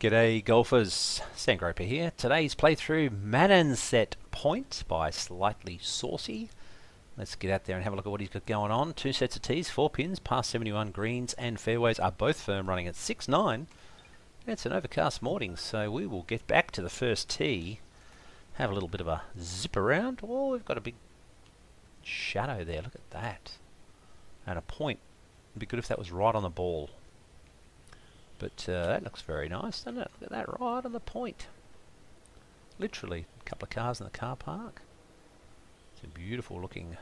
G'day golfers, Sandgroper here. Today's playthrough Manhanset Point by Slightly Saucy. Let's get out there and have a look at what he's got going on. Two sets of tees, four pins, past 71 greens and fairways are both firm running at 6-9. It's an overcast morning so we will get back to the first tee. Have a little bit of a zip around. Oh, we've got a big shadow there, look at that. And a point. It'd be good if that was right on the ball. But uh, that looks very nice, doesn't it? Look at that, right on the point. Literally, a couple of cars in the car park. It's a beautiful looking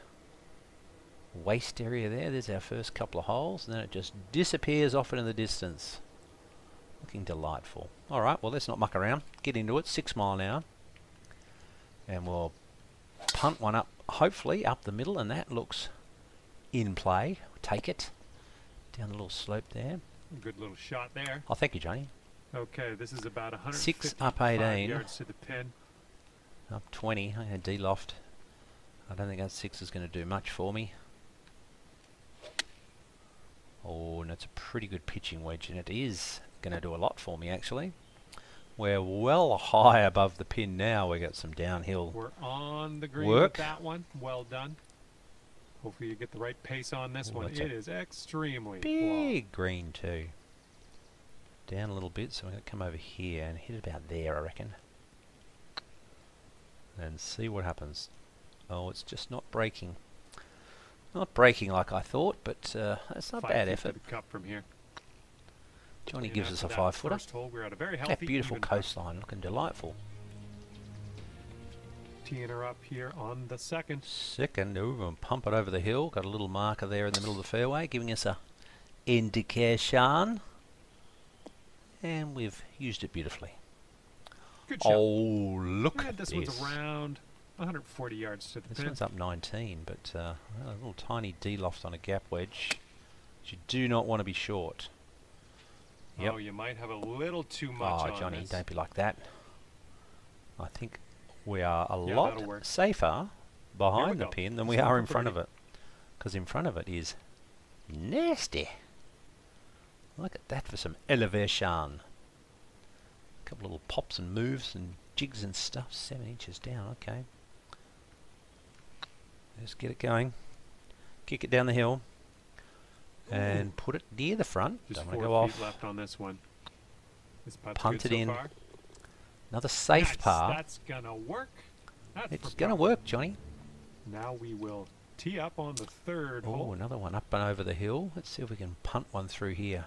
waste area there. There's our first couple of holes, and then it just disappears off into the distance. Looking delightful. Alright, well let's not muck around. Get into it, six mile an hour. And we'll punt one up, hopefully, up the middle, and that looks in play. Take it. Down the little slope there. Good little shot there. Oh, thank you, Johnny. Okay, this is about 100 Six up 18. yards to the pin. Up 20. I had D-loft. I don't think that 6 is going to do much for me. Oh, and it's a pretty good pitching wedge, and it is going to do a lot for me, actually. We're well high above the pin now. we got some downhill We're on the green work. with that one. Well done. Hopefully you get the right pace on this Ooh, one. It is extremely long. big green, too. Down a little bit, so I'm going to come over here and hit it about there, I reckon. And see what happens. Oh, it's just not breaking. Not breaking like I thought, but uh, that's not bad effort. Cup from here. Johnny And gives us a five footer. First hole, we're at a That beautiful coastline, looking delightful. Teeing her up here on the second. Second, ooh, and pump it over the hill. Got a little marker there in the middle of the fairway, giving us a indication. And we've used it beautifully. Good shot. Oh, look Yeah, at this this. one's around 140 yards to the This pin. one's up 19, but uh, a little tiny D-loft on a gap wedge. You do not want to be short. Yep. Oh, you might have a little too much Oh, Johnny, this. don't be like that. I think we are a Yeah, lot safer behind the go. pin than we are in front of it. Because in front of it is nasty. Look at that for some elevation. A couple of little pops and moves and jigs and stuff. Seven inches down, okay. Let's get it going. Kick it down the hill. And put it near the front. Just Don't want to go off. left on this one. This Punt it so in. far. Another safe That's- par. That's gonna work. That's It's going to par. work, Johnny. Now we will tee up on the third Oh, hole. another one up and over the hill. Let's see if we can punt one through here.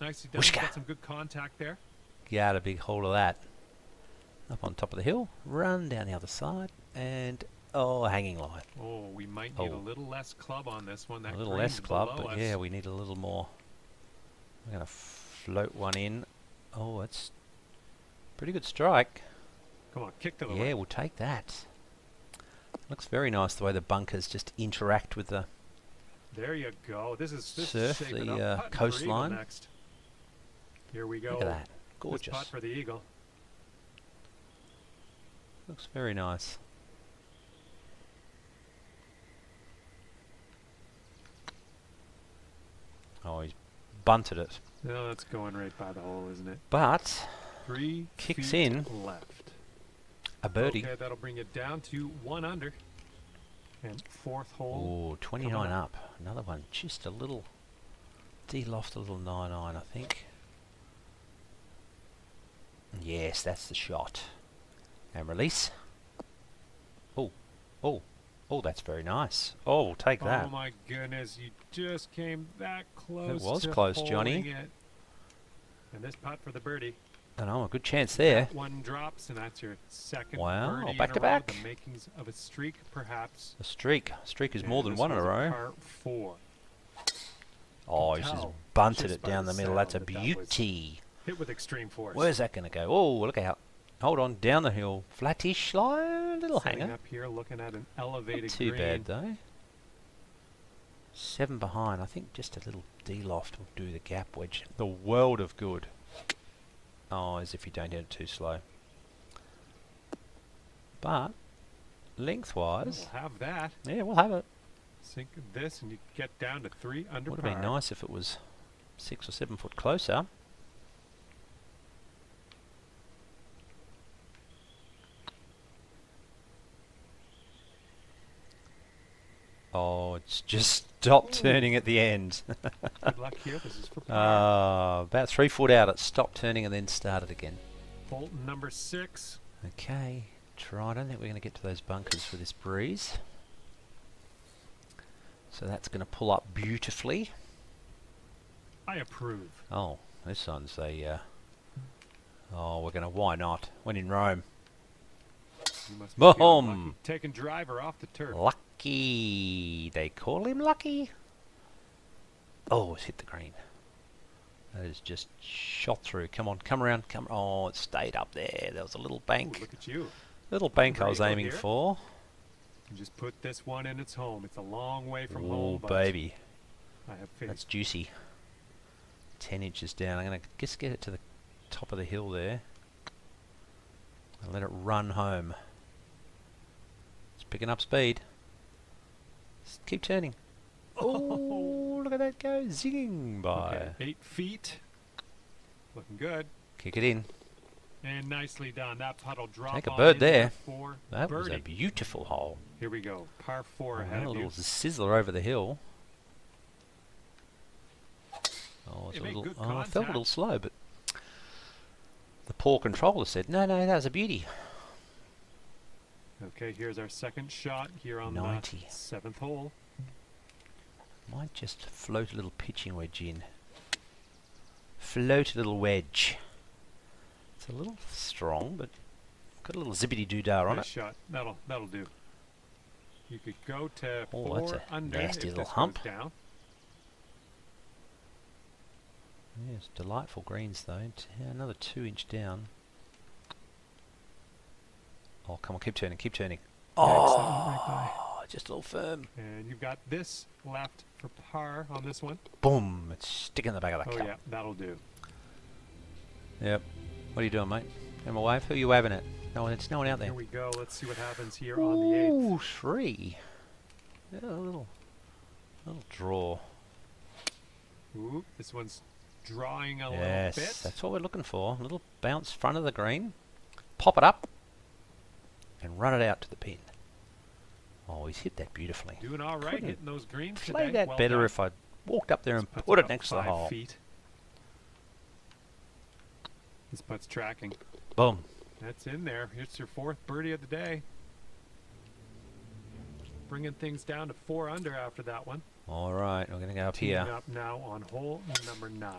Nicely done. Whooshka. Got some good contact there. Get a big hold of that. Up on top of the hill, run down the other side, and oh, hanging line. Oh, we might need Oh. a little less club on this one. That a little less club, but us. yeah, we need a little more. We're going to float one in. Oh, it's pretty good strike. Come on, kick to the Yeah, we'll take that. Looks very nice the way the bunkers just interact with the There you go. This is this Surf is the, uh, Putting for eagle coastline. Next. Here we go. Look at that. This Gorgeous. for the eagle. Looks very nice. Oh, he's bunted it. No, that's going right by the hole, isn't it? But Three Kicks in. left. a birdie. Okay, that'll bring it down to one under. And fourth hole. Oh, 29 on. up. Another one. Just a little D-loft, a little 9-9, I think. Yes, that's the shot. And release. Oh, oh, oh, that's very nice. Oh, we'll take oh that. Oh my goodness, you just came that close. It was close, Johnny. It. And this putt for the birdie. I know, a good chance there. That one drops, and that's your second Wow, back to back. The makings of a streak, perhaps. A streak. A streak is more than one in a row. Par four. Oh, he's just bunted just it down the middle. That's a that beauty. Hit with extreme force. Where's that going to go? Oh, look out. Hold on, down the hill. Flattish, slow, little Setting hanger. up here, looking at an Not elevated too green. bad though. Seven behind. I think just a little D-loft will do the gap wedge. The world of good. Oh, as if you don't hit it too slow. But, lengthwise... We'll have that. Yeah, we'll have it. Sink this and you get down to three under Would have been nice if it was six or seven foot closer. Oh, it's just Ooh. turning at the end. Good luck here. This is for. Uh, about three foot out, it stopped turning and then started again. Hole number six. Okay, try. I don't think we're going to get to those bunkers for this breeze. So that's going to pull up beautifully. I approve. Oh, this one's a. Uh, oh, we're going to. Why not? When in Rome. You must be feeling Boom. Taking driver off the turf. Lucky. They call him Lucky. Oh, it's hit the green. That is just shot through. Come on, come around, come. Oh, it stayed up there. There was a little Ooh, bank. look at you. Little bank I was aiming here? for. You just put this one in its home. It's a long way from Oh, home, baby. I have faith. That's juicy. 10 inches down. I'm going to just get it to the top of the hill there. And let it run home. It's picking up speed. Just keep turning. Oh, oh, look at that go. Zinging by. Okay, eight feet. Looking good. Kick it in. And nicely done. That puddle drop Take a bird there. That was a beautiful hole. Here we go. Par four Oh, ahead a little sizzler over the hill. Oh, it's oh, It a little. Oh, I felt a little slow, but the poor controller said, "No, no, that was a beauty." Okay, here's our second shot here on 90. the seventh hole. Might just float a little pitching wedge in. Float a little wedge. It's a little strong, but got a little zippity doo dah on it. shot. That'll that'll do. You could go to Oh, four that's a under nasty little hump. down. Yes, delightful greens though. T- another two inch down. Oh, come on, keep turning, keep turning. Yikes, that went right by. Oh, oh just a little firm. And you've got this left for par on this one. Boom! It's sticking in the back of the Oh cup. yeah, that'll do. Yep. What are you doing, mate? Am I wave? Who are you waving at? No one. It's no one out there. Here we go. Let's see what happens here on the eighth. Ooh, three. Yeah, a little, little draw. Ooh, this one's drawing a yes, little bit. Yes, that's what we're looking for. A little bounce front of the green. Pop it up. And run it out to the pin. Oh, he's hit that beautifully. Doing all right, Couldn't hitting those greens Play today. that well better done. if I walked up there and put it next to the hole. Feet. This putt's tracking. Boom. That's in there. It's your fourth birdie of the day. Bringing things down to four under after that one. All right, we're going to go up Teeing here up now on hole number nine.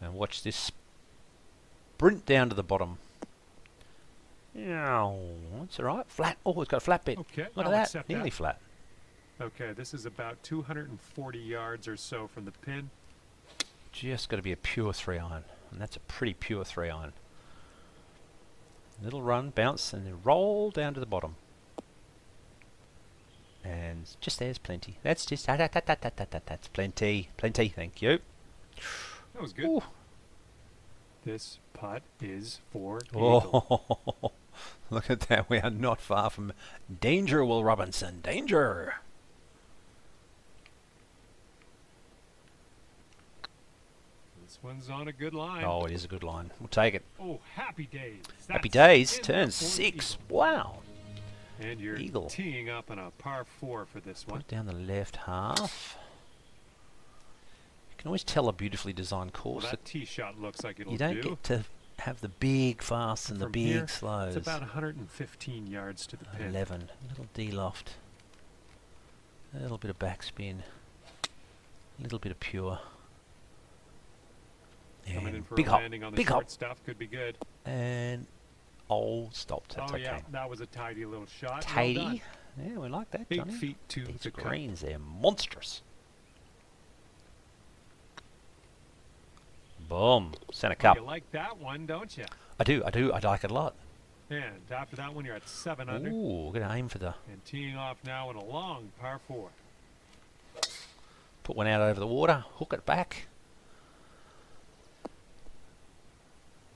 and watch this sprint down to the bottom. Yeah, that's all right. Flat. Oh, it's got a flat bit. Okay, Look I'll at that. Nearly that. flat. Okay, this is about 240 yards or so from the pin. Just got to be a pure three iron, and that's a pretty pure three iron. Little run, bounce, and then roll down to the bottom. And just there's plenty. That's just that, that, that, that, that, that, that, that's plenty, plenty. Thank you. That was good. Ooh. This putt is for oh. eagle. Oh, look at that. We are not far from danger, Will Robinson. Danger. This one's on a good line. Oh, it is a good line. We'll take it. Oh, happy days. Happy days. Turn six. eagle. Wow. And you're Eagle. teeing up on a par four for this Put one. it down the left half. You can always tell a beautifully designed Well, course. that tee shot looks like it'll you don't do. get to have the big fasts and the big here, slows. It's about 115 yards to the pin. 11. Little D loft. A little bit of backspin. A little bit of pure. Coming in And for big a hop. landing on the Big hop. stuff could be good. And oh, stopped. That's oh okay. yeah, that was a tidy little shot. Tidy. done. yeah, we like that, Eight Johnny. feet to These the greens, they're monstrous. Boom. Center cup. you like that one, don't you? I do, I do, I like it a lot. And after that one, you're at seven under Ooh, gonna aim for the and teeing off now in a long par four. put one out over the water, hook it back.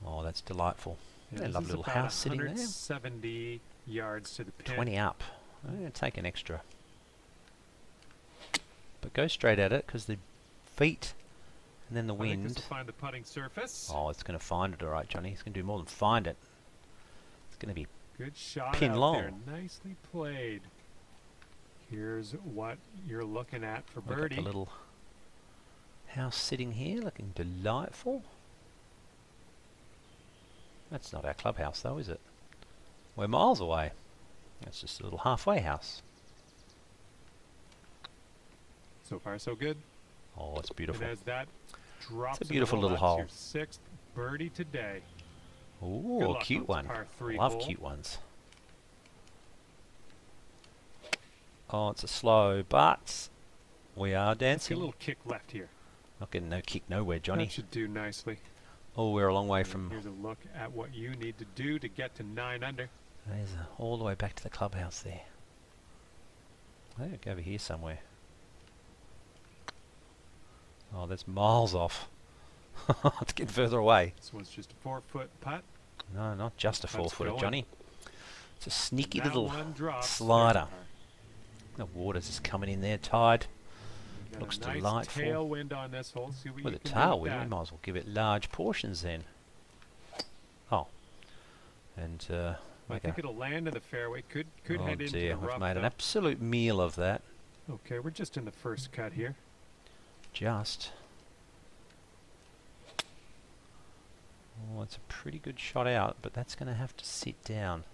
Oh, that's delightful. Yeah, lovely little house sitting there. 170 yards to the pin. Twenty up. I'm gonna take an extra. But go straight at it because the feet and then the I think this wind. find the putting surface. Oh, it's gonna find it, all right, Johnny. It's gonna do more than find it. It's gonna be Good shot pin out long. there. Nicely played. Here's what you're looking at for Look at the little house sitting here, looking delightful. That's not our clubhouse though, is it? We're miles away. That's just a little halfway house. So far, so good. Oh, it's beautiful. And as that drops, in the beautiful little hole. Your sixth birdie today. Ooh, a cute one. Love hole. cute ones. Oh, it's a slow, but we are get a little kick left here. Not getting no kick nowhere, Johnny. That should do nicely. Oh, we're a long way And from. Here's a look at what you need to do to get to nine under. There's a, all the way back to the clubhouse there. I think over here somewhere. Oh, that's miles off. it's getting further away. This one's just a four foot putt. No, not just a four That's footer. Johnny. It's a sneaky that little one drops. There's slider. The water's just coming in there, tide. Looks nice delightful. tailwind on this hole. See what With a tailwind, we might as well give it large portions then. Oh. And, uh, I think it'll land in the fairway. Could could oh head into dear, the we've rough. made an absolute meal of that. Okay, we're just in the first cut here. Just. Oh, it's a pretty good shot out, but that's going to have to sit down.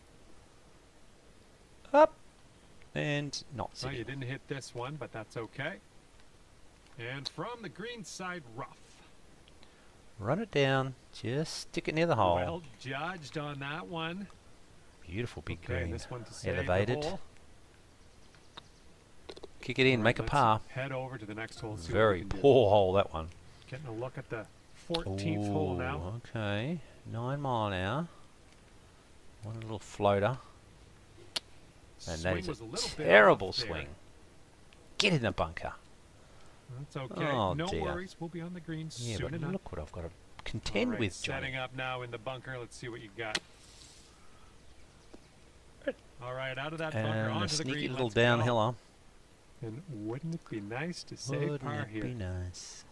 Up! And not Well, you didn't hit this one, but that's okay. And from the green side rough. Run it down. Just stick it near the hole. Well judged on that one. Beautiful big okay, green. this one to Elevated. Kick it in, Alright, make a par. Head over to the next hole. Very can do. poor hole, that one. Getting a look at the 14th hole now. Okay, nine mile an hour. One little floater, and that is a a terrible swing. Get in the bunker. That's okay. Oh, no dear. worries. We'll be on the green Yeah, soon but enough. look what I've got to contend Alright, with, setting up now in the bunker. Let's see what you got. All right, out of that bunker And a onto the sneaky green. little downhiller. And wouldn't it be nice to save Wouldn't par it here? be nice?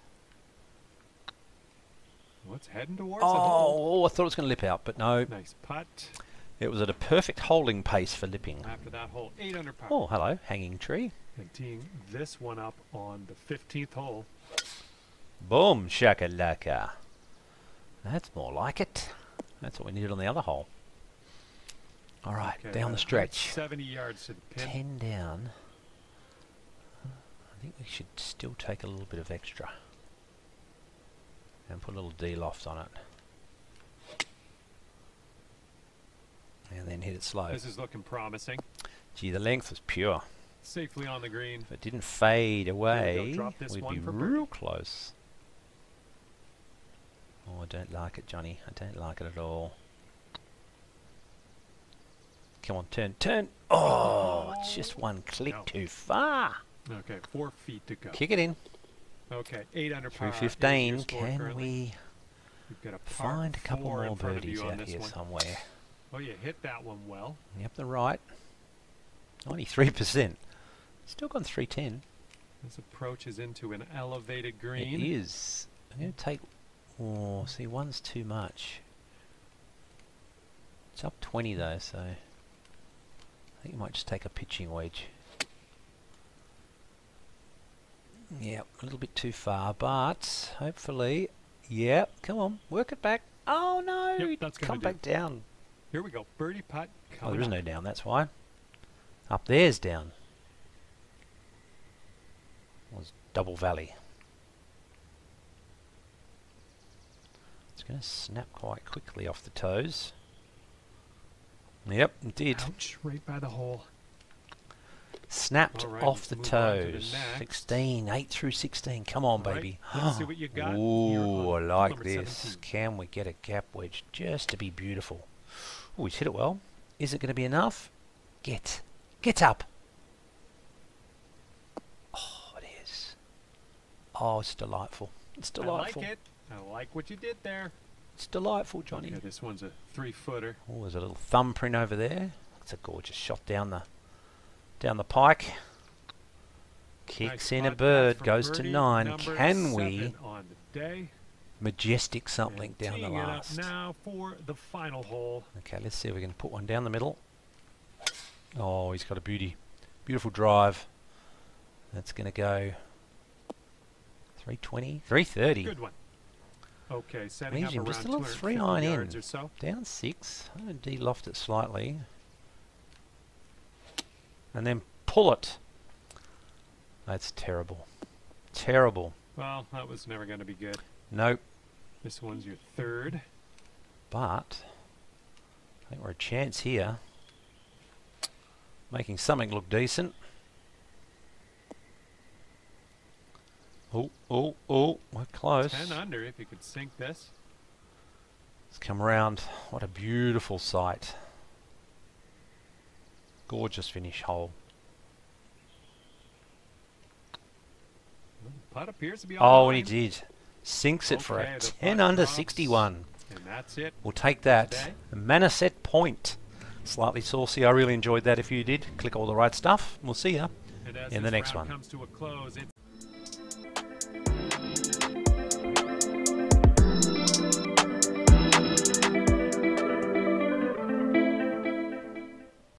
What's heading towards the oh, hole? Oh, I thought it was going to lip out, but no. Nice putt. It was at a perfect holding pace for lipping. After that hole, eight under par. Oh, hello, hanging tree. And teeing this one up on the 15th hole. Boom, shakalaka. That's more like it. That's what we needed on the other hole. All right, Okay, down the uh, stretch. 70 yards to the pin. Ten down. I think we should still take a little bit of extra. And put a little D-loft on it. And then hit it slow. This is looking promising. Gee, the length was pure. Safely on the green. If it didn't fade away, we'd be real close. Oh, I don't like it, Johnny. I don't like it at all. Come on, turn, turn. Oh, it's just one click No. too far. Okay, four feet to go. Kick it in. Okay, eight under par. Through 15. Can currently. we a find a couple more birdies out here one. somewhere? Well, you hit that one well. Yep, the right. 93%. Still gone 310. This approaches into an elevated green. is. I'm going to take. Oh, see, one's too much. It's up 20 though, so. I think you might just take a pitching wedge. Yep, a little bit too far, but hopefully. Yep, come on, work it back. Oh no, Yep, that's come do. back down. Here we go. Birdie putt. Oh, there is no down, that's why. Up there's down. Was double valley. It's going to snap quite quickly off the toes. Yep, it did. Ouch, right by the hole. Snapped right, off the on to the toes. 16, 8 through 16. Come on, right, baby. let's see what you got Ooh, I like this. 17. Can we get a gap wedge just to be beautiful? Oh, he's hit it well. Is it going to be enough? Get. Get up. Oh, it is. Oh, it's delightful. It's delightful. I like it. I like what you did there. It's delightful, Johnny. Okay, this one's a three-footer. Oh, there's a little thumbprint over there. It's a gorgeous shot down the down the pike. Kicks Nice in a bird, goes to nine. Can we on the day? majestic something And down the last? now for the final hole. Okay, let's see if we can put one down the middle. Oh, he's got a beauty. Beautiful drive. That's going to go 320, 330. Good one. Okay, setting up around just a little 250 three iron in. yards or so. Down six. I'm going to de-loft it slightly. And then pull it. That's terrible. Terrible. Well, that was never going to be good. Nope. This one's your third. But I think we're a chance here. Making something look decent. Oh, oh, oh, we're close. 10 under if you could sink this. Let's come around. What a beautiful sight. Gorgeous finish hole. Putt appears to be Oh, and he did. Sinks it for a 10 under drops. 61. And that's it. We'll take that. Okay. Manhanset point. Slightly saucy. I really enjoyed that. If you did, click all the right stuff. We'll see as in the next one.